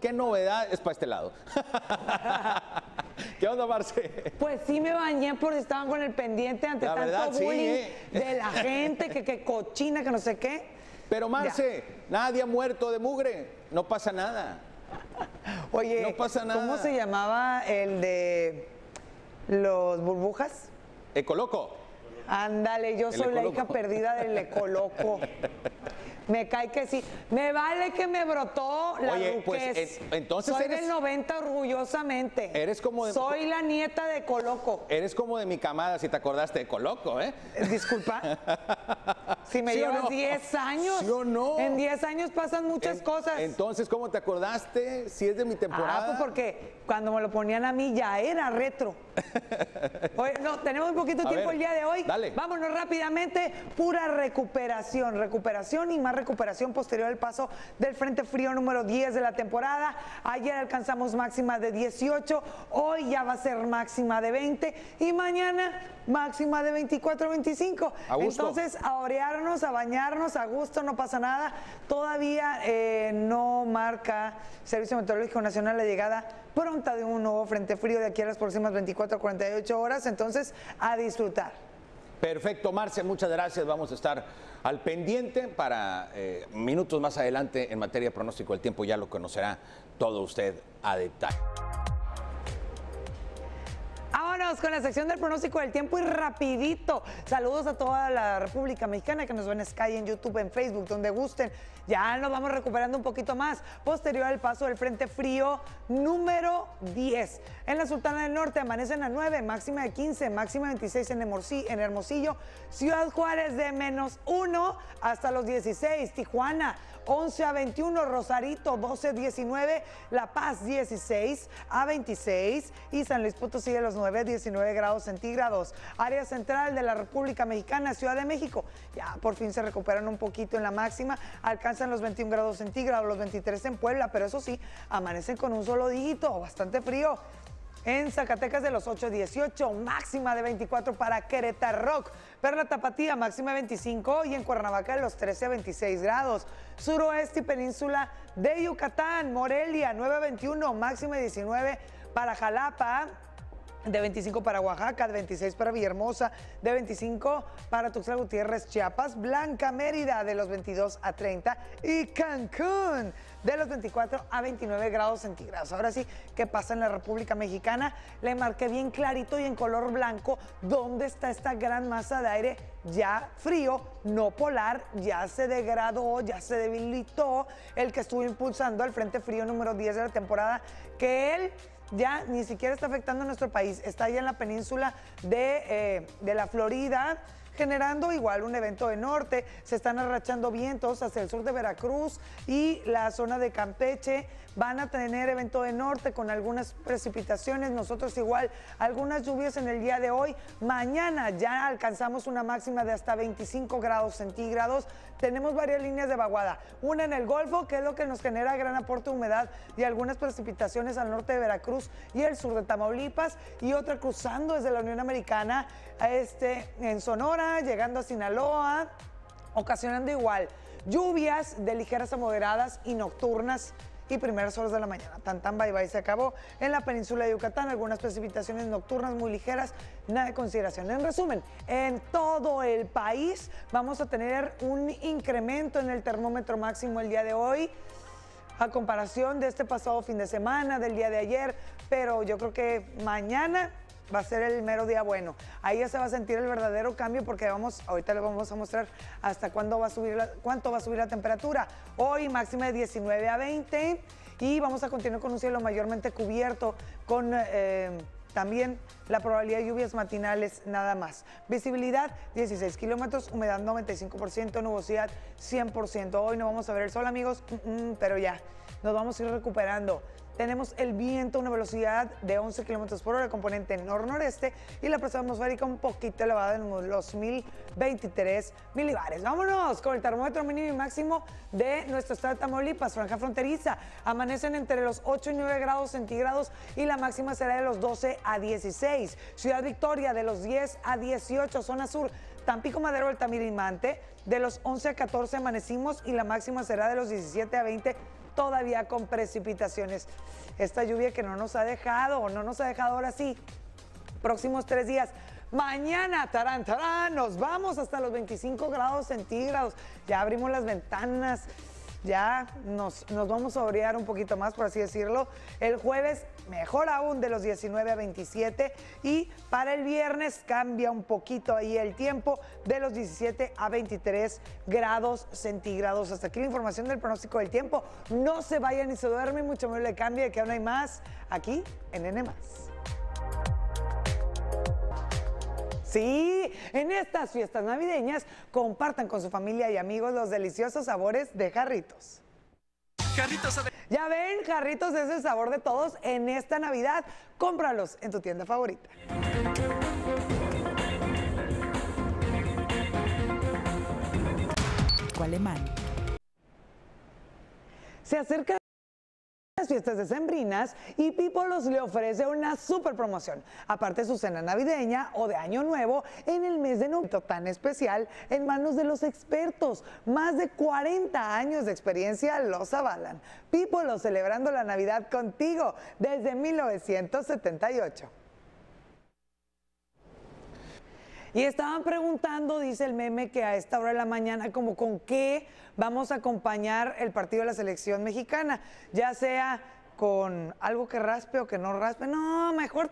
¿qué novedad es para este lado? ¿Qué onda, Marce? Pues sí me bañé porque estaban con el pendiente ante La tanto verdad, sí, bullying ¿eh? de la gente, que, que cochina, que no sé qué. Pero Marce, nadie ha muerto de mugre, no pasa nada. Oye, No pasa nada. ¿cómo se llamaba el de los burbujas? Ecoloco. Ándale, yo El soy la hija perdida del ecoloco. Me cae que sí. Me vale que me brotó la Oye, pues, en- entonces Soy eres- del 90 orgullosamente. Eres como de- Soy la nieta de Coloco. Eres como de mi camada, si te acordaste de Coloco, ¿eh? Eh, Disculpa. Si me ¿Sí o llevas no? 10 años. ¿Sí o no? En 10 años pasan muchas En- cosas. Entonces, ¿cómo te acordaste? Si es de mi temporada. Ah, pues porque cuando me lo ponían a mí ya era retro. Oye, no, tenemos un poquito de A tiempo ver, el día de hoy. dale. Vámonos rápidamente. Pura recuperación, recuperación y más recuperación posterior al paso del Frente Frío número 10 de la temporada. Ayer alcanzamos máxima de 18, hoy ya va a ser máxima de 20 y mañana máxima de 24, 25. A gusto. Entonces, a orearnos, a bañarnos, a gusto, no pasa nada. Todavía eh, no marca Servicio Meteorológico Nacional la llegada pronta de un nuevo frente frío de aquí a las próximas 24 a 48 horas. Entonces, a disfrutar. Perfecto, Marce, muchas gracias. Vamos a estar al pendiente para eh, minutos más adelante en materia de pronóstico del tiempo. Ya lo conocerá todo usted a detalle. Vámonos con la sección del pronóstico del tiempo y rapidito. Saludos a toda la República Mexicana que nos ven en Sky, en YouTube, en Facebook, donde gusten. Ya nos vamos recuperando un poquito más. Posterior al paso del Frente Frío número 10. En la Sultana del Norte amanecen a 9, máxima de 15, máxima de 26 en Hermosillo, en Hermosillo. Ciudad Juárez de menos 1 hasta los 16. Tijuana 11 a 21, Rosarito 12 a 19, La Paz 16 a 26 y San Luis Potosí de los 9 a 19 grados centígrados. Área central de la República Mexicana, Ciudad de México, ya por fin se recuperan un poquito en la máxima, alcanzan los 21 grados centígrados, los 23 en Puebla, pero eso sí, amanecen con un solo dígito, bastante frío. En Zacatecas de los 8 a 18, máxima de 24 para Querétaro Rock. Perla Tapatía, máxima de 25 y en Cuernavaca de los 13 a 26 grados. Suroeste y península de Yucatán, Morelia, 9 a 21, máxima de 19 para Jalapa de 25 para Oaxaca, de 26 para Villahermosa, de 25 para Tuxtla Gutiérrez, Chiapas, Blanca Mérida de los 22 a 30 y Cancún de los 24 a 29 grados centígrados. Ahora sí, ¿qué pasa en la República Mexicana? Le marqué bien clarito y en color blanco dónde está esta gran masa de aire ya frío, no polar, ya se degradó, ya se debilitó el que estuvo impulsando el Frente Frío número 10 de la temporada, que él ya ni siquiera está afectando a nuestro país, está ya en la península de, eh, de la Florida, generando igual un evento de norte, se están arrachando vientos hacia el sur de Veracruz y la zona de Campeche, van a tener evento de norte con algunas precipitaciones, nosotros igual algunas lluvias en el día de hoy, mañana ya alcanzamos una máxima de hasta 25 grados centígrados, tenemos varias líneas de vaguada, una en el Golfo, que es lo que nos genera gran aporte de humedad y algunas precipitaciones al norte de Veracruz y el sur de Tamaulipas, y otra cruzando desde la Unión Americana este, en Sonora, llegando a Sinaloa, ocasionando igual lluvias de ligeras a moderadas y nocturnas y primeras horas de la mañana. Tan tan bye bye se acabó en la península de Yucatán, algunas precipitaciones nocturnas muy ligeras, nada de consideración. En resumen, en todo el país vamos a tener un incremento en el termómetro máximo el día de hoy a comparación de este pasado fin de semana, del día de ayer, pero yo creo que mañana va a ser el mero día bueno. Ahí ya se va a sentir el verdadero cambio porque vamos, ahorita les vamos a mostrar hasta cuándo va a subir la- cuánto va a subir la temperatura. Hoy máxima de 19 a 20 y vamos a continuar con un cielo mayormente cubierto con eh, también la probabilidad de lluvias matinales nada más. Visibilidad 16 kilómetros, humedad 95%, nubosidad 100%. Hoy no vamos a ver el sol amigos, mm, mm, pero ya, nos vamos a ir recuperando. Tenemos el viento a una velocidad de 11 kilómetros por hora, componente nor-noreste, y la presión atmosférica un poquito elevada en los 1023 milibares. Vámonos con el termómetro mínimo y máximo de nuestro estado de Tamaulipas, franja fronteriza. Amanecen entre los 8 y 9 grados centígrados y la máxima será de los 12 a 16. Ciudad Victoria de los 10 a 18, zona sur. Tampico Madero, Altamira y Mante, de los 11 a 14 amanecimos y la máxima será de los 17 a 20 todavía con precipitaciones. Esta lluvia que no nos ha dejado, no nos ha dejado ahora sí, próximos tres días. Mañana, tarán, tarán, nos vamos hasta los 25 grados centígrados. Ya abrimos las ventanas, ya nos, nos vamos a orear un poquito más, por así decirlo. El jueves, mejor aún, de los 19 a 27. Y para el viernes cambia un poquito ahí el tiempo, de los 17 a 23 grados centígrados. Hasta aquí la información del pronóstico del tiempo. No se vayan ni se duermen, mucho menos le cambie, que aún hay más aquí en N+. Sí, en estas fiestas navideñas compartan con su familia y amigos los deliciosos sabores de jarritos. Jarritos a Ya ven, jarritos es el sabor de todos en esta Navidad. Cómpralos en tu tienda favorita. alemán. Se acerca fiestas decembrinas y Pipolos le ofrece una super promoción. Aparte su cena navideña o de año nuevo en el mes de noviembre tan especial en manos de los expertos. Más de 40 años de experiencia los avalan. Pipolos celebrando la Navidad contigo desde 1978. Y estaban preguntando, dice el meme, que a esta hora de la mañana, como con qué vamos a acompañar el partido de la selección mexicana, ya sea con algo que raspe o que no raspe. No, mejor